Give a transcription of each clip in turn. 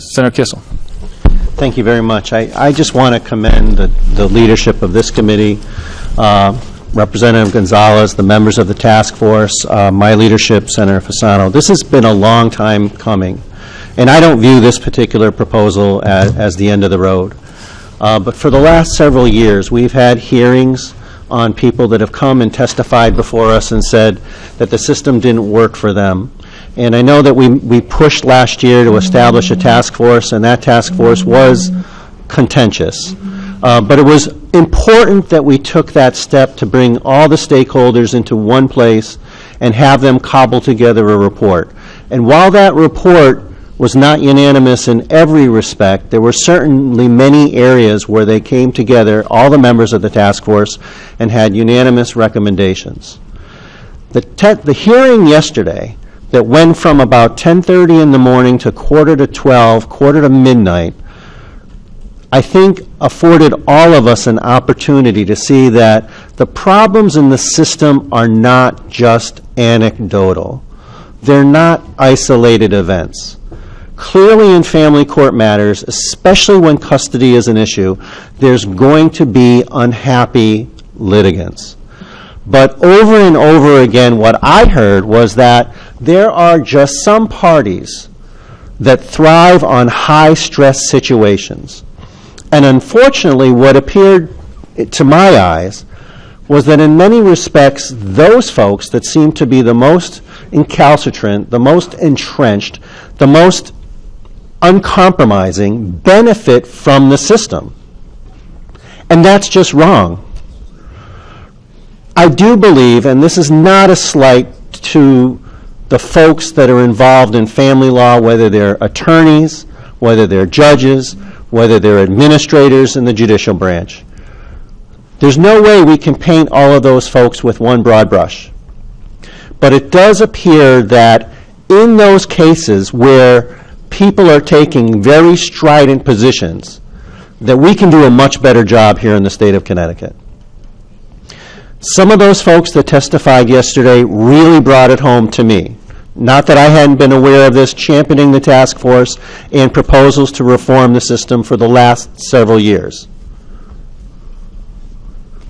Senator Kissel. Thank you very much. I, I just want to commend the, the leadership of this committee, uh, Representative Gonzalez, the members of the task force, uh, my leadership, Senator Fasano. This has been a long time coming, and I don't view this particular proposal as, as the end of the road. Uh, But for the last several years, we've had hearings on people that have come and testified before us and said that the system didn't work for them. And I know that we, we pushed last year to establish a task force, and that task force was contentious. Uh, But it was important that we took that step to bring all the stakeholders into one place and have them cobble together a report. And while that report was not unanimous in every respect, there were certainly many areas where they came together, all the members of the task force, and had unanimous recommendations. The, the hearing yesterday that went from about 10:30 in the morning to quarter to 12, quarter to midnight, I think afforded all of us an opportunity to see that the problems in the system are not just anecdotal. They're not isolated events. Clearly, in family court matters, especially when custody is an issue, there's going to be unhappy litigants. But over and over again, what I heard was that there are just some parties that thrive on high stress situations. And unfortunately, what appeared to my eyes was that in many respects, those folks that seem to be the most incalcitrant, the most entrenched, the most uncompromising benefit from the system. And that's just wrong. I do believe, and this is not a slight to the folks that are involved in family law, whether they're attorneys, whether they're judges, whether they're administrators in the judicial branch. There's no way we can paint all of those folks with one broad brush. But it does appear that in those cases where people are taking very strident positions, that we can do a much better job here in the state of Connecticut. Some of those folks that testified yesterday really brought it home to me. Not that I hadn't been aware of this, championing the task force and proposals to reform the system for the last several years.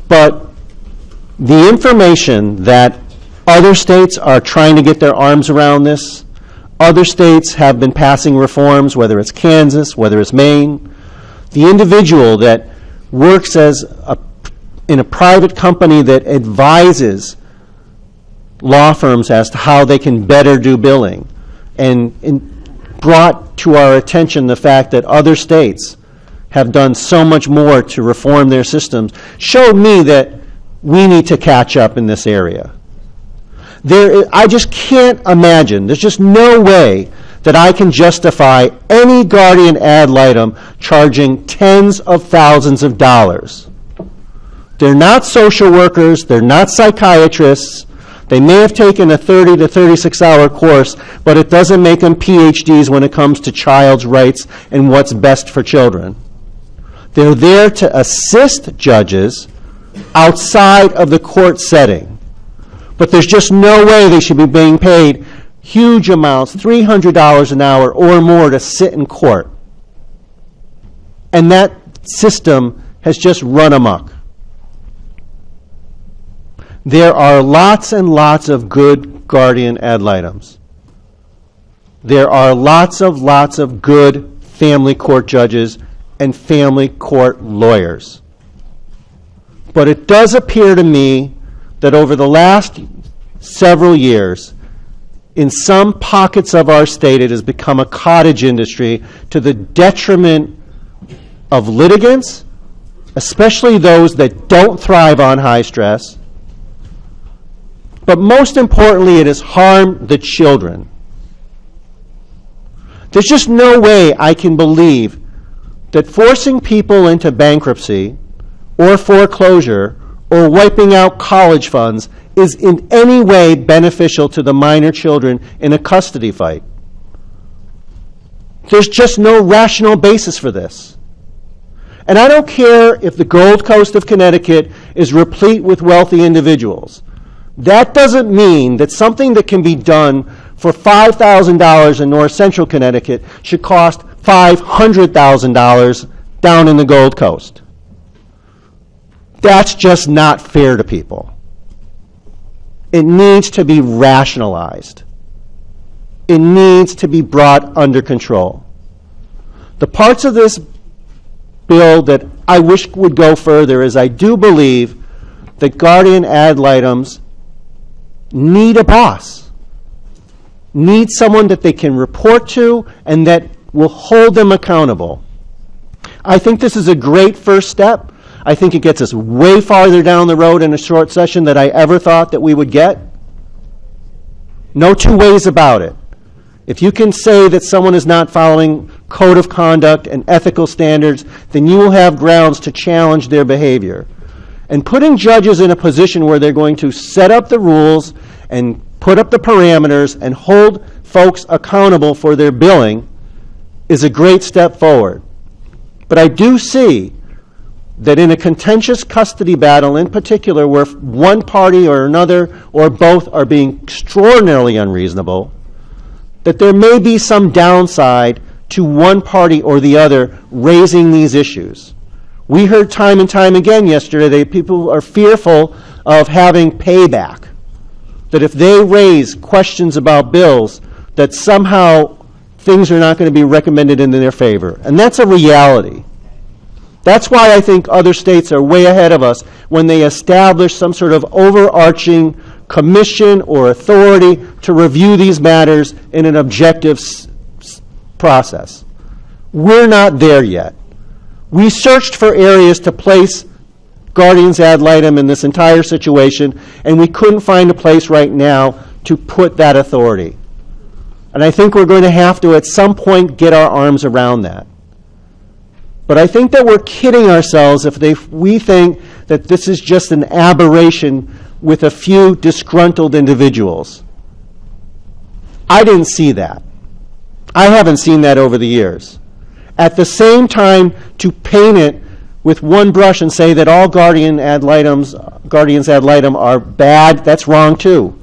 But the information that other states are trying to get their arms around this, other states have been passing reforms, whether it's Kansas, whether it's Maine. The individual that works as a, in a private company that advises law firms as to how they can better do billing and, and brought to our attention the fact that other states have done so much more to reform their systems showed me that we need to catch up in this area. There, I just can't imagine, there's just no way that I can justify any guardian ad litem charging tens of thousands of dollars. They're not social workers, they're not psychiatrists, they may have taken a 30 to 36 hour course, but it doesn't make them PhDs when it comes to child's rights and what's best for children. They're there to assist judges outside of the court setting. But there's just no way they should be being paid huge amounts, $300 an hour or more, to sit in court. And that system has just run amok. There are lots and lots of good guardian ad litems. There are lots of lots of good family court judges and family court lawyers. But it does appear to me that over the last several years, in some pockets of our state, it has become a cottage industry to the detriment of litigants, especially those that don't thrive on high stress. But most importantly, it has harmed the children. There's just no way I can believe that forcing people into bankruptcy or foreclosure or wiping out college funds is in any way beneficial to the minor children in a custody fight. There's just no rational basis for this. And I don't care if the Gold Coast of Connecticut is replete with wealthy individuals. That doesn't mean that something that can be done for $5,000 in North Central Connecticut should cost $500,000 down in the Gold Coast. That's just not fair to people. It needs to be rationalized. It needs to be brought under control. The parts of this bill that I wish would go further is I do believe that guardian ad litems need a boss, need someone that they can report to and that will hold them accountable. I think this is a great first step. I think it gets us way farther down the road in a short session than I ever thought that we would get. No two ways about it. If you can say that someone is not following code of conduct and ethical standards, then you will have grounds to challenge their behavior. And putting judges in a position where they're going to set up the rules and put up the parameters and hold folks accountable for their billing is a great step forward. But I do see that in a contentious custody battle, in particular, where one party or another or both are being extraordinarily unreasonable, that there may be some downside to one party or the other raising these issues. We heard time and time again yesterday that people are fearful of having payback. That if they raise questions about bills, that somehow things are not going to be recommended in their favor. And that's a reality. That's why I think other states are way ahead of us when they establish some sort of overarching commission or authority to review these matters in an objective s- process. We're not there yet. We searched for areas to place guardians ad litem in this entire situation, and we couldn't find a place right now to put that authority. And I think we're going to have to, at some point, get our arms around that. But I think that we're kidding ourselves if they, we think that this is just an aberration with a few disgruntled individuals. I didn't see that. I haven't seen that over the years. At the same time, to paint it with one brush and say that all guardian ad litems, guardians ad litem are bad, that's wrong too.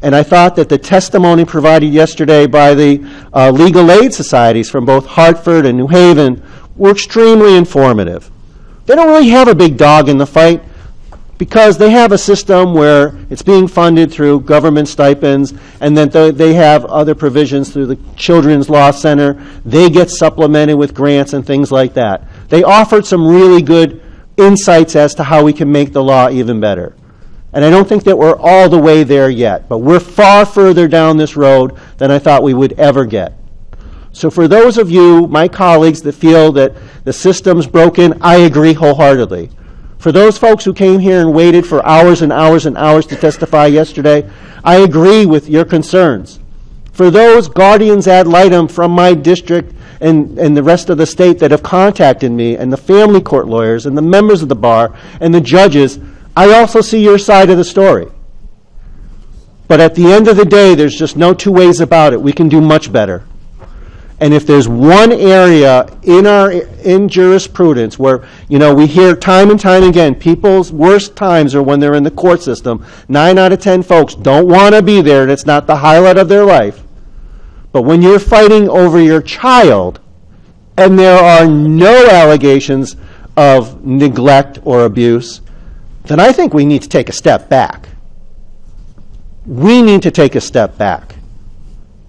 And I thought that the testimony provided yesterday by the uh, legal aid societies from both Hartford and New Haven were extremely informative. They don't really have a big dog in the fight because they have a system where it's being funded through government stipends and then th- they have other provisions through the Children's Law Center. They get supplemented with grants and things like that. They offered some really good insights as to how we can make the law even better. And I don't think that we're all the way there yet, but we're far further down this road than I thought we would ever get. So for those of you, my colleagues, that feel that the system's broken, I agree wholeheartedly. For those folks who came here and waited for hours and hours and hours to testify yesterday, I agree with your concerns. For those guardians ad litem from my district and, and the rest of the state that have contacted me, and the family court lawyers, and the members of the bar, and the judges, I also see your side of the story. But at the end of the day, there's just no two ways about it. We can do much better. And if there's one area in our in jurisprudence where you know we hear time and time again, people's worst times are when they're in the court system. Nine out of ten folks don't want to be there, and it's not the highlight of their life. But when you're fighting over your child, and there are no allegations of neglect or abuse, then I think we need to take a step back. We need to take a step back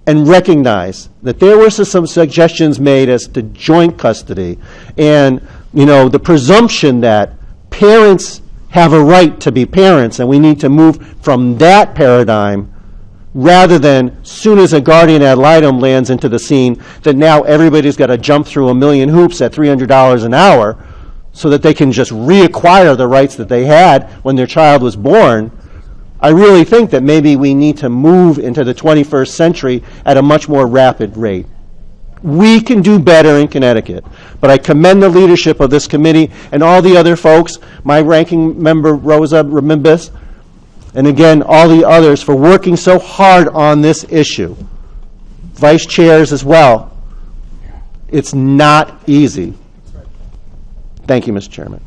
and recognize that there were some suggestions made as to joint custody and you know the presumption that parents have a right to be parents and we need to move from that paradigm rather than soon as a guardian ad litem lands into the scene that now everybody's got to jump through a million hoops at $300 an hour so that they can just reacquire the rights that they had when their child was born I really think that maybe we need to move into the 21st century at a much more rapid rate. We can do better in Connecticut. But I commend the leadership of this committee and all the other folks, my ranking member Rosa Rebimbas, and again, all the others for working so hard on this issue. Vice chairs as well. It's not easy. Thank you, Mr. Chairman.